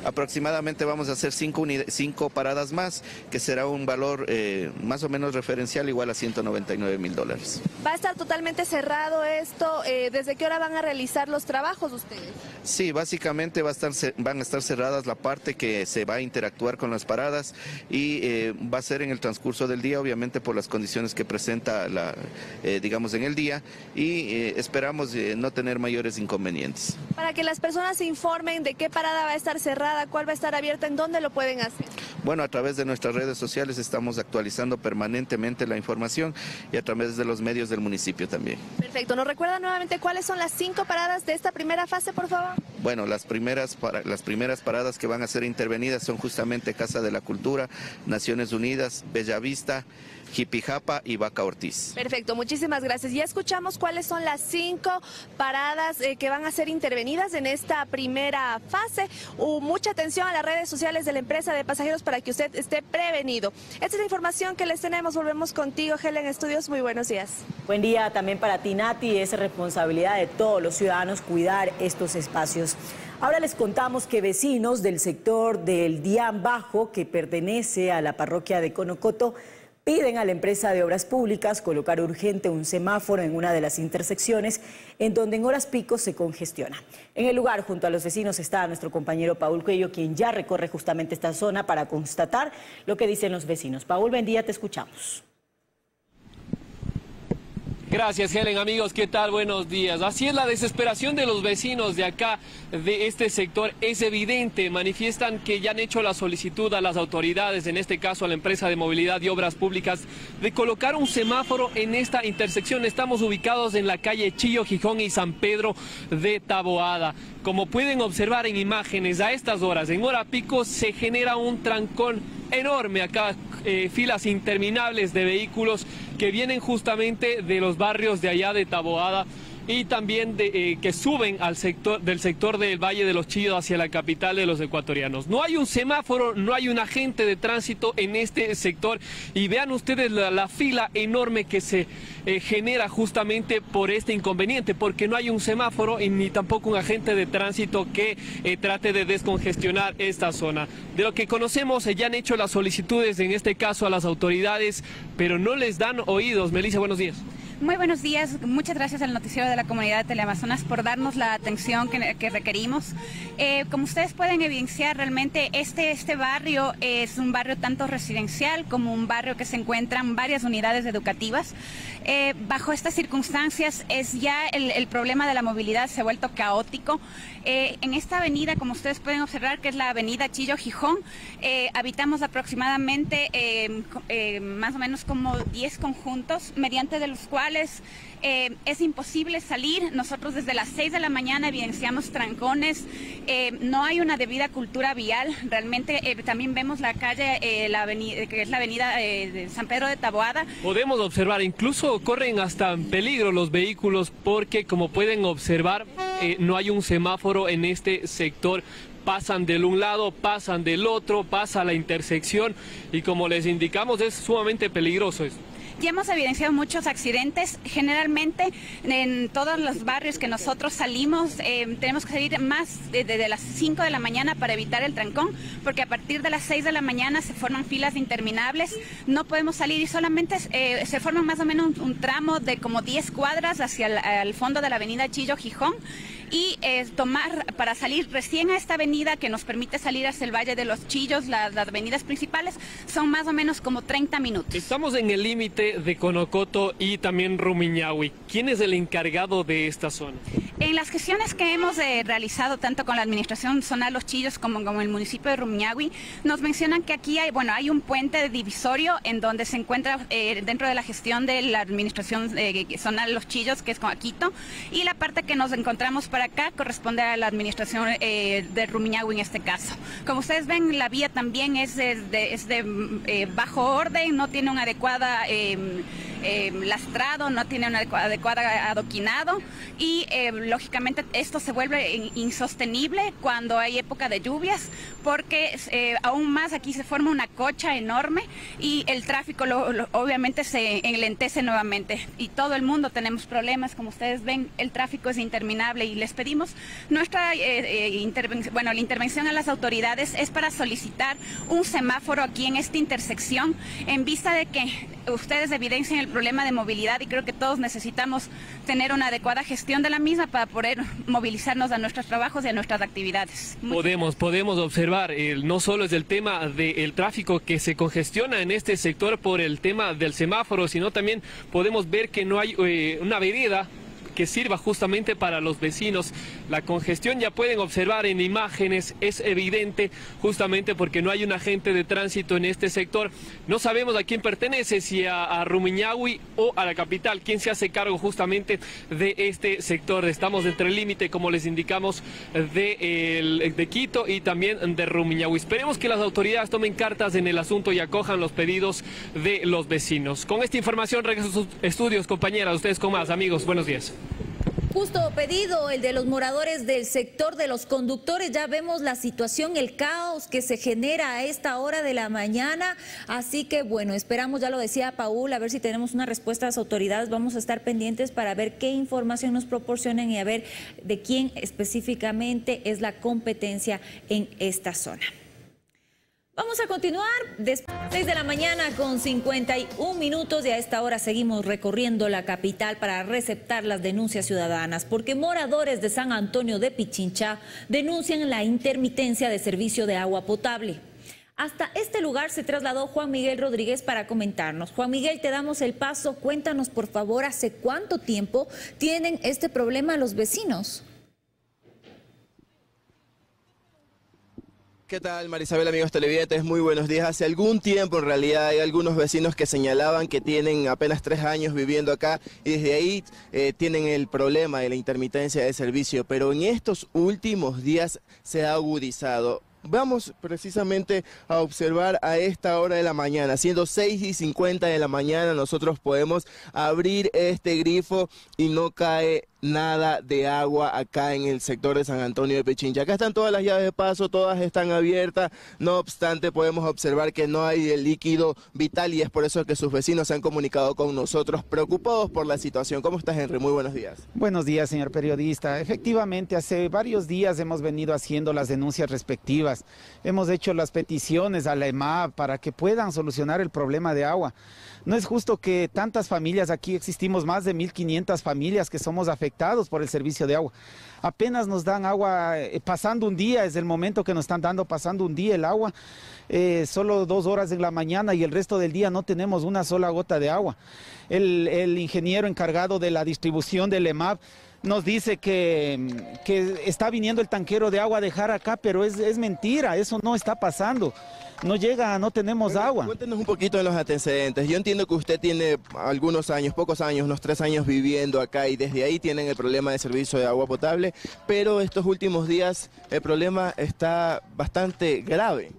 Aproximadamente vamos a hacer cinco, cinco paradas más, que será un valor eh, más o menos referencial igual a 199 mil dólares. ¿Va a estar totalmente cerrado esto? Eh, ¿Desde qué hora van a realizar los trabajos ustedes? Sí, básicamente va a estar, van a estar cerradas la parte que se va a interactuar con las paradas y eh, va a ser en el transcurso del día, obviamente por las condiciones que presenta, la, digamos, en el día y esperamos no tener mayores inconvenientes. Para que las personas se informen de qué parada va a estar cerrada, cuál va a estar abierta, ¿en dónde lo pueden hacer? Bueno, a través de nuestras redes sociales estamos actualizando permanentemente la información y a través de los medios del municipio también. Perfecto. ¿Nos recuerda nuevamente cuáles son las cinco paradas de esta primera fase, por favor? Bueno, las primeras, para, las primeras paradas que van a ser intervenidas son justamente Casa de la Cultura, Naciones Unidas, Bellavista, Jipijapa y Vaca Ortiz. Perfecto, muchísimas gracias. Ya escuchamos cuáles son las cinco paradas eh, que van a ser intervenidas en esta primera fase. Uh, mucha atención a las redes sociales de la empresa de pasajeros para que usted esté prevenido. Esta es la información que les tenemos. Volvemos contigo, Helen Estudios. Muy buenos días. Buen día también para ti, Nati. Es responsabilidad de todos los ciudadanos cuidar estos espacios. Ahora les contamos que vecinos del sector del Dián Bajo, que pertenece a la parroquia de Conocoto, Piden a la empresa de obras públicas colocar urgente un semáforo en una de las intersecciones en donde en horas pico se congestiona. En el lugar, junto a los vecinos, está nuestro compañero Paul Cuello, quien ya recorre justamente esta zona para constatar lo que dicen los vecinos. Paul, buen día, te escuchamos. Gracias, Helen. Amigos, ¿qué tal? Buenos días. Así es, la desesperación de los vecinos de acá, de este sector, es evidente. Manifiestan que ya han hecho la solicitud a las autoridades, en este caso a la empresa de movilidad y obras públicas, de colocar un semáforo en esta intersección. Estamos ubicados en la calle Chillo, Gijón y San Pedro de Taboada. Como pueden observar en imágenes, a estas horas, en hora pico, se genera un trancón enorme acá, eh, filas interminables de vehículos que vienen justamente de los barrios de allá de Taboada y también de, eh, que suben al sector del sector del Valle de los Chillos hacia la capital de los ecuatorianos. No hay un semáforo, no hay un agente de tránsito en este sector y vean ustedes la, fila enorme que se eh, genera justamente por este inconveniente, porque no hay un semáforo y ni tampoco un agente de tránsito que eh, trate de descongestionar esta zona. De lo que conocemos, ya han hecho las solicitudes, en este caso a las autoridades, pero no les dan oídos. Melissa, buenos días. Muy buenos días, muchas gracias al noticiero de la comunidad de Teleamazonas por darnos la atención que, requerimos. Eh, como ustedes pueden evidenciar, realmente este, este barrio es un barrio tanto residencial como un barrio que se encuentran varias unidades educativas. Eh, bajo estas circunstancias es ya el, problema de la movilidad se ha vuelto caótico. Eh, en esta avenida, como ustedes pueden observar, que es la avenida Chillo Gijón, habitamos aproximadamente más o menos como 10 conjuntos, mediante de los cuales eh, es imposible salir. Nosotros desde las 6 de la mañana evidenciamos trancones. Eh, no hay una debida cultura vial. Realmente eh, también vemos la calle, la avenida, que es la avenida de San Pedro de Taboada. Podemos observar, incluso corren hasta en peligro los vehículos porque como pueden observar no hay un semáforo en este sector pasan del un lado, pasan del otro, pasa la intersección y como les indicamos es sumamente peligroso esto. Ya hemos evidenciado muchos accidentes. Generalmente en todos los barrios que nosotros salimos eh, tenemos que salir más desde las 5 de la mañana para evitar el trancón, porque a partir de las 6 de la mañana se forman filas interminables. No podemos salir y solamente eh, se forma más o menos un, tramo de como 10 cuadras hacia el fondo de la avenida Chillo Gijón y eh, tomar para salir recién a esta avenida que nos permite salir hacia el Valle de los Chillos, las, avenidas principales, son más o menos como 30 minutos. Estamos en el límite de Conocoto y también Rumiñahui. ¿Quién es el encargado de esta zona? En las gestiones que hemos eh, realizado tanto con la administración zonal Los Chillos como con el municipio de Rumiñahui, nos mencionan que aquí hay, bueno, hay un puente divisorio en donde se encuentra eh, dentro de la gestión de la administración zonal Los Chillos, que es con Aquito, y la parte que nos encontramos para acá corresponde a la administración eh, de Rumiñahui en este caso. Como ustedes ven, la vía también es de, es de eh, bajo orden, no tiene una adecuada... Eh, eh, lastrado, no tiene un adecuado adoquinado y eh, lógicamente esto se vuelve insostenible cuando hay época de lluvias porque eh, aún más aquí se forma una cocha enorme y el tráfico obviamente se enlentece nuevamente y todo el mundo tenemos problemas, como ustedes ven, el tráfico es interminable y les pedimos nuestra intervención, bueno, la intervención a las autoridades es para solicitar un semáforo aquí en esta intersección en vista de que ustedes evidencian el problema de movilidad y creo que todos necesitamos tener una adecuada gestión de la misma para poder movilizarnos a nuestros trabajos y a nuestras actividades. Podemos, podemos observar, no solo es el tema del tráfico que se congestiona en este sector por el tema del semáforo, sino también podemos ver que no hay eh, una vereda que sirva justamente para los vecinos. La congestión ya pueden observar en imágenes, es evidente justamente porque no hay un agente de tránsito en este sector. No sabemos a quién pertenece, si a, a Rumiñahui o a la capital, quién se hace cargo justamente de este sector. Estamos entre el límite, como les indicamos, de, de Quito y también de Rumiñahui. Esperemos que las autoridades tomen cartas en el asunto y acojan los pedidos de los vecinos. Con esta información regreso a sus estudios, compañeras, ustedes con más. Amigos, buenos días. Justo pedido el de los moradores del sector de los conductores. Ya vemos la situación, el caos que se genera a esta hora de la mañana. Así que bueno, esperamos, ya lo decía Paul, a ver si tenemos una respuesta de las autoridades. Vamos a estar pendientes para ver qué información nos proporcionan y a ver de quién específicamente es la competencia en esta zona. Vamos a continuar después de la mañana con 51 minutos y a esta hora seguimos recorriendo la capital para receptar las denuncias ciudadanas porque moradores de San Antonio de Pichincha denuncian la intermitencia de servicio de agua potable. Hasta este lugar se trasladó Juan Miguel Rodríguez para comentarnos. Juan Miguel, te damos el paso. Cuéntanos, por favor, hace cuánto tiempo tienen este problema los vecinos. ¿Qué tal, Marisabel, amigos televidentes? Muy buenos días. Hace algún tiempo, en realidad, hay algunos vecinos que señalaban que tienen apenas tres años viviendo acá y desde ahí eh, tienen el problema de la intermitencia de servicio, pero en estos últimos días se ha agudizado. Vamos precisamente a observar a esta hora de la mañana, siendo 6 y 50 de la mañana, nosotros podemos abrir este grifo y no cae nada de agua acá en el sector de San Antonio de Pechincha. Acá están todas las llaves de paso, todas están abiertas, no obstante podemos observar que no hay el líquido vital y es por eso que sus vecinos se han comunicado con nosotros preocupados por la situación. ¿Cómo estás Henry? Muy buenos días. Buenos días señor periodista. Efectivamente hace varios días hemos venido haciendo las denuncias respectivas, hemos hecho las peticiones a la EMA para que puedan solucionar el problema de agua. No es justo que tantas familias, aquí existimos más de 1.500 familias que somos afectados por el servicio de agua. Apenas nos dan agua eh, pasando un día, es el momento que nos están dando pasando un día el agua, eh, solo dos horas en la mañana y el resto del día no tenemos una sola gota de agua. El, ingeniero encargado de la distribución del EMAP nos dice que, que, está viniendo el tanquero de agua a dejar acá, pero es, es mentira, eso no está pasando no llega, no tenemos agua. Cuéntenos un poquito de los antecedentes. Yo entiendo que usted tiene algunos años, pocos años, unos tres años viviendo acá y desde ahí tienen el problema de servicio de agua potable, pero estos últimos días el problema está bastante grave.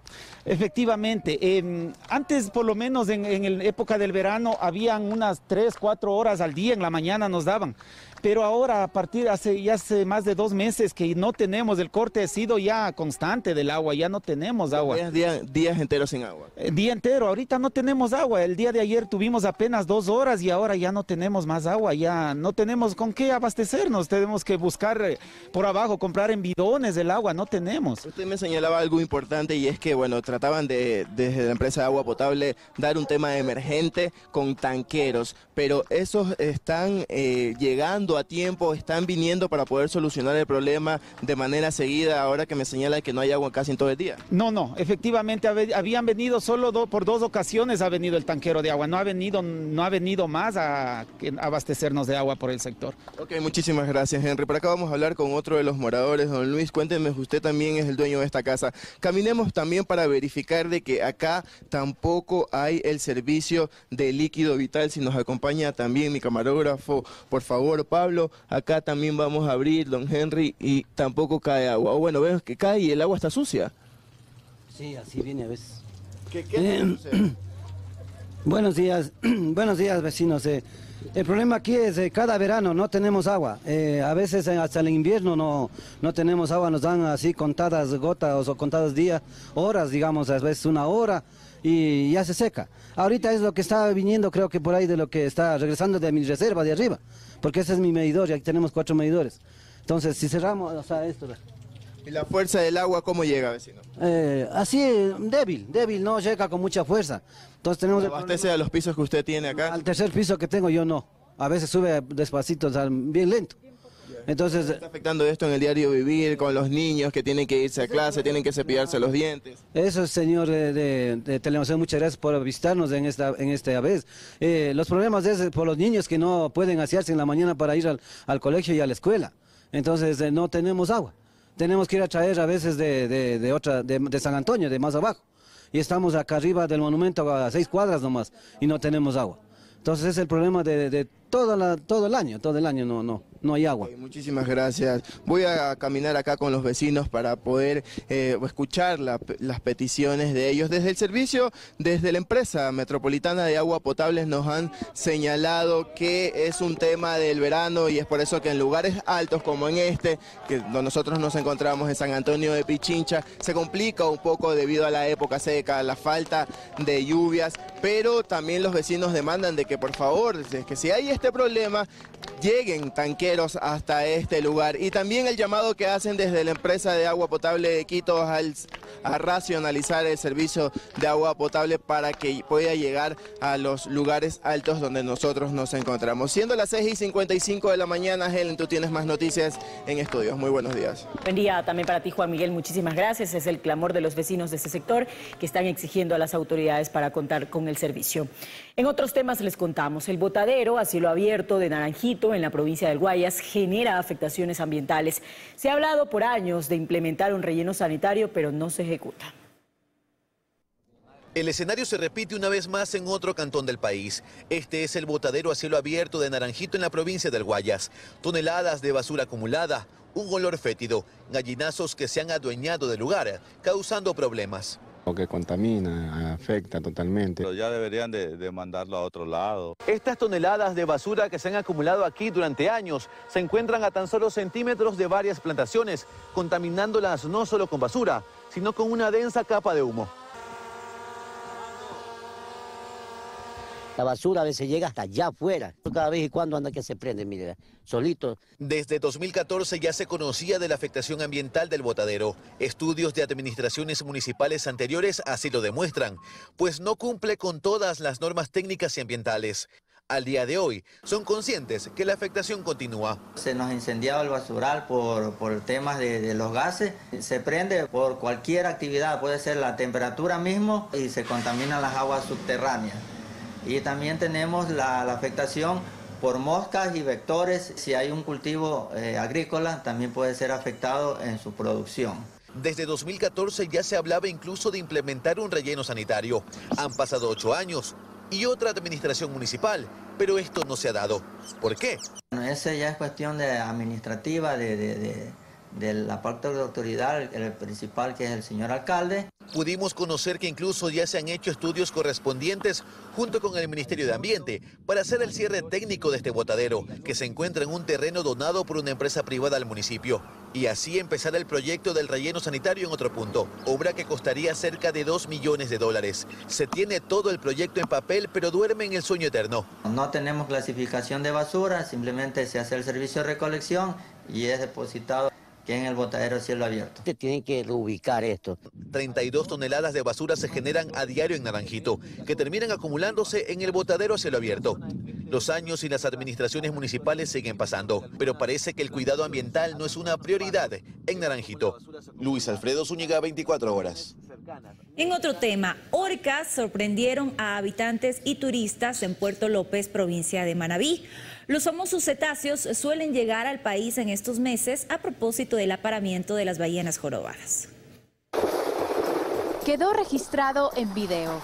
Efectivamente, em, antes por lo menos en, en la época del verano habían unas tres, cuatro horas al día en la mañana nos daban pero ahora a partir hace ya hace más de dos meses que no tenemos, el corte ha sido ya constante del agua, ya no tenemos agua. Días, días, enteros sin agua. El eh, día entero, ahorita no tenemos agua, el día de ayer tuvimos apenas dos horas y ahora ya no tenemos más agua, ya no tenemos con qué abastecernos, tenemos que buscar eh, por abajo, comprar en bidones el agua, no tenemos. Usted me señalaba algo importante y es que, bueno, trataban de, desde la empresa de agua potable, dar un tema emergente con tanqueros, pero esos están eh, llegando a tiempo, están viniendo para poder solucionar el problema de manera seguida, ahora que me señala que no hay agua casi en todo el día. No, no, efectivamente habían venido solo por dos ocasiones ha venido el tanquero de agua, no ha venido, no ha venido más a, abastecernos de agua por el sector. Ok, muchísimas gracias Henry. Por acá vamos a hablar con otro de los moradores, don Luis, cuéntenme, usted también es el dueño de esta casa. Caminemos también para verificar de que acá tampoco hay el servicio de líquido vital, si nos acompaña también mi camarógrafo, por favor, Pablo. Pablo, acá también vamos a abrir, don Henry, y tampoco cae agua. O bueno, vemos que cae y el agua está sucia. Sí, así viene a veces. ¿Qué, qué eh, Buenos días, buenos días vecinos. Eh, el problema aquí es que eh, cada verano no tenemos agua. Eh, a veces hasta el invierno no, no tenemos agua, nos dan así contadas gotas o contados días, horas, digamos, a veces una hora y ya se seca. Ahorita es lo que está viniendo, creo que por ahí de lo que está regresando de mi reserva de arriba, porque ese es mi medidor y aquí tenemos cuatro medidores. Entonces, si cerramos, o sea, esto... ¿Y la fuerza del agua cómo llega, vecino? Eh, así, débil, débil, no llega con mucha fuerza. Entonces tenemos... ¿Abastece a los pisos que usted tiene acá? Al tercer piso que tengo yo no. A veces sube despacito, o sea, bien lento. Entonces, ¿Está afectando esto en el diario vivir con los niños que tienen que irse a clase, tienen que cepillarse los dientes? Eso, señor de, de, Televisión, muchas gracias por visitarnos en esta, en esta vez. Eh, los problemas es por los niños que no pueden asearse en la mañana para ir al, al colegio y a la escuela. Entonces, eh, no tenemos agua. Tenemos que ir a traer a veces de, de otra, de, San Antonio, de más abajo. Y estamos acá arriba del monumento a seis cuadras nomás y no tenemos agua. Entonces es el problema de, de todo, la, todo el año, todo el año no, no, no hay agua. muchísimas gracias. Voy a caminar acá con los vecinos para poder eh, escuchar las peticiones de ellos. Desde el servicio, desde la empresa metropolitana de agua potable nos han señalado que es un tema del verano y es por eso que en lugares altos como en este, que nosotros nos encontramos en San Antonio de Pichincha, se complica un poco debido a la época seca, la falta de lluvias, pero también los vecinos demandan de que por favor, que si hay este problema, lleguen tanqueros hasta este lugar. Y también el llamado que hacen desde la empresa de agua potable de Quito al, a racionalizar el servicio de agua potable para que pueda llegar a los lugares altos donde nosotros nos encontramos. Siendo las 6 y 55 de la mañana, Helen, tú tienes más noticias en estudios. Muy buenos días. Buen día también para ti, Juan Miguel. Muchísimas gracias. Es el clamor de los vecinos de ese sector que están exigiendo a las autoridades para contar con el servicio. En otros temas les contamos, el botadero a cielo abierto de Naranjito en la provincia del Guayas genera afectaciones ambientales. Se ha hablado por años de implementar un relleno sanitario, pero no se ejecuta. El escenario se repite una vez más en otro cantón del país. Este es el botadero a cielo abierto de Naranjito en la provincia del Guayas. Toneladas de basura acumulada, un olor fétido, gallinazos que se han adueñado del lugar, causando problemas. Lo que contamina, afecta totalmente. Pero ya deberían de, mandarlo a otro lado. Estas toneladas de basura que se han acumulado aquí durante años se encuentran a tan solo centímetros de varias plantaciones, contaminándolas no solo con basura, sino con una densa capa de humo. La basura a veces llega hasta allá afuera. Cada vez y cuando anda que se prende, mire, solito. Desde 2014 ya se conocía de la afectación ambiental del botadero. Estudios de administraciones municipales anteriores así lo demuestran, pues no cumple con todas las normas técnicas y ambientales. Al día de hoy, son conscientes que la afectación continúa. Se nos ha incendiado el basural por, por temas de, de, los gases. Se prende por cualquier actividad, puede ser la temperatura mismo y se contaminan las aguas subterráneas. Y también tenemos la, afectación por moscas y vectores. Si hay un cultivo eh, agrícola, también puede ser afectado en su producción. Desde 2014 ya se hablaba incluso de implementar un relleno sanitario. Han pasado ocho años y otra administración municipal, pero esto no se ha dado. ¿Por qué? Bueno, esa ya es cuestión de administrativa, de de la parte de la autoridad, el principal que es el señor alcalde. Pudimos conocer que incluso ya se han hecho estudios correspondientes junto con el Ministerio de Ambiente para hacer el cierre técnico de este botadero, que se encuentra en un terreno donado por una empresa privada al municipio. Y así empezar el proyecto del relleno sanitario en otro punto, obra que costaría cerca de 2 millones de dólares. Se tiene todo el proyecto en papel, pero duerme en el sueño eterno. No tenemos clasificación de basura, simplemente se hace el servicio de recolección y es depositado que en el botadero cielo abierto. Tienen que reubicar esto. 32 toneladas de basura se generan a diario en Naranjito, que terminan acumulándose en el botadero a cielo abierto. Los años y las administraciones municipales siguen pasando, pero parece que el cuidado ambiental no es una prioridad en Naranjito. Luis Alfredo Zúñiga, 24 horas. En otro tema, orcas sorprendieron a habitantes y turistas en Puerto López, provincia de Manabí. Los famosos cetáceos suelen llegar al país en estos meses a propósito del aparamiento de las ballenas jorobadas. Quedó registrado en video.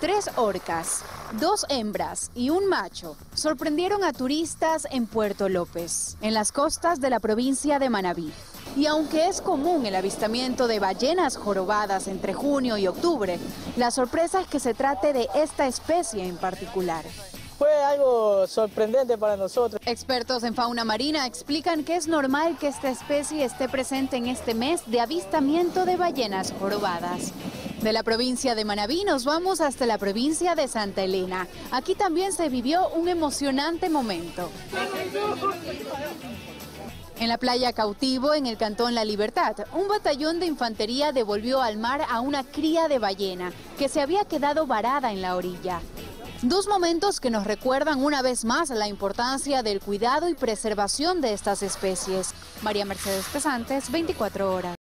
Tres orcas, dos hembras y un macho sorprendieron a turistas en Puerto López, en las costas de la provincia de Manabí. Y aunque es común el avistamiento de ballenas jorobadas entre junio y octubre, la sorpresa es que se trate de esta especie en particular. Fue algo sorprendente para nosotros. Expertos en fauna marina explican que es normal que esta especie esté presente en este mes de avistamiento de ballenas jorobadas. De la provincia de Manabí nos vamos hasta la provincia de Santa Elena. Aquí también se vivió un emocionante momento. En la playa Cautivo, en el cantón La Libertad, un batallón de infantería devolvió al mar a una cría de ballena que se había quedado varada en la orilla. Dos momentos que nos recuerdan una vez más la importancia del cuidado y preservación de estas especies. María Mercedes Pesantes, 24 horas.